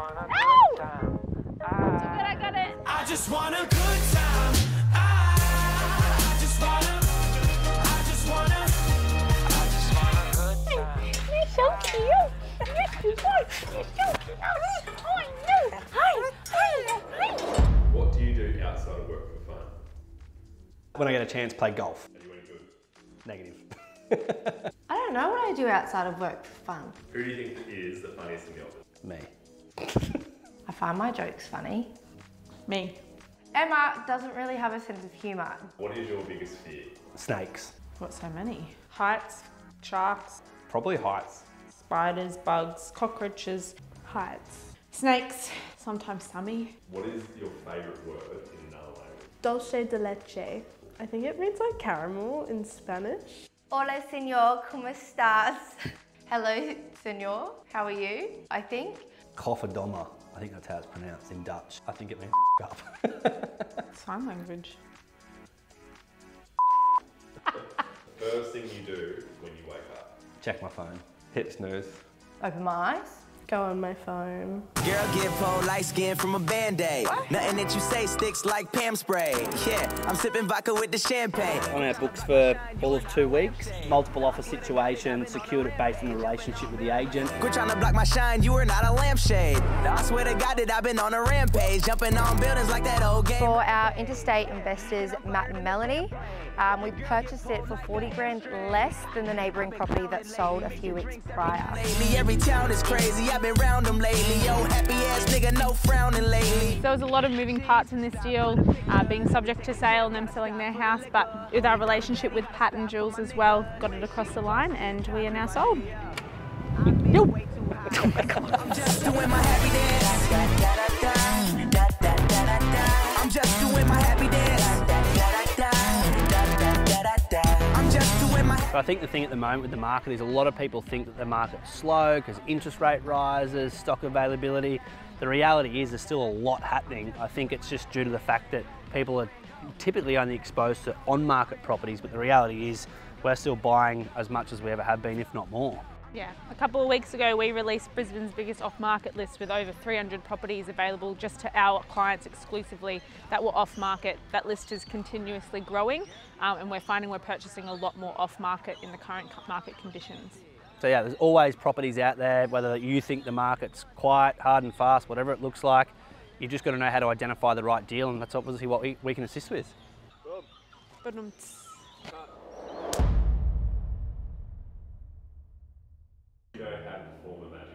want a Ow! good I, I got it. I just want a good time. I, I just wanna, I just wanna. I just want a good time. You're so cute. You are. You're so cute. Oh, no. Hi. Hi. Hi. What do you do outside of work for fun? When I get a chance, play golf. Are you any good? Negative. I don't know what I do outside of work for fun. Who do you think is the funniest in the office? Me. I find my jokes funny. Me. Emma doesn't really have a sense of humour. What is your biggest fear? Snakes. What so many? Heights, sharks, Probably heights. spiders, bugs, cockroaches, heights, snakes, sometimes summy. What is your favourite word in another language? Dulce de leche. I think it means like caramel in Spanish. Hola, señor. ¿Cómo estás? Hello, señor. How are you? I think. Cofferdoma. I think that's how it's pronounced in Dutch. I think it means up. Sign language. First thing you do when you wake up? Check my phone. Hit snooze. Open my eyes. Go on my phone. Girl, get pole light skin from a band-aid. Nothing that you say sticks like Pam spray. Yeah, I'm sipping vodka with the champagne. On our books for all of two weeks. Multiple offer situations, secured it based on the relationship with the agent. Quit trying to block my shine, you are not a lampshade. I swear to God that I've been on a rampage, jumping on buildings like that old game. For our interstate investors, Matt and Melanie, um, we purchased it for 40 grand less than the neighbouring property that sold a few weeks prior. Lately, every town is crazy. I've been round them lately. Yo, happy ass nigga, no frowning lately. There was a lot of moving parts in this deal, uh, being subject to sale and them selling their house, but with our relationship with Pat and Jules as well, got it across the line and we are now sold. I'm just doing But I think the thing at the moment with the market is a lot of people think that the market's slow because interest rate rises, stock availability. The reality is there's still a lot happening. I think it's just due to the fact that people are typically only exposed to on-market properties, but the reality is we're still buying as much as we ever have been, if not more. Yeah, a couple of weeks ago we released Brisbane's biggest off-market list with over 300 properties available just to our clients exclusively that were off-market. That list is continuously growing um, and we're finding we're purchasing a lot more off-market in the current market conditions. So yeah, there's always properties out there, whether you think the market's quiet, hard and fast, whatever it looks like, you've just got to know how to identify the right deal and that's obviously what we, we can assist with. But um, You know how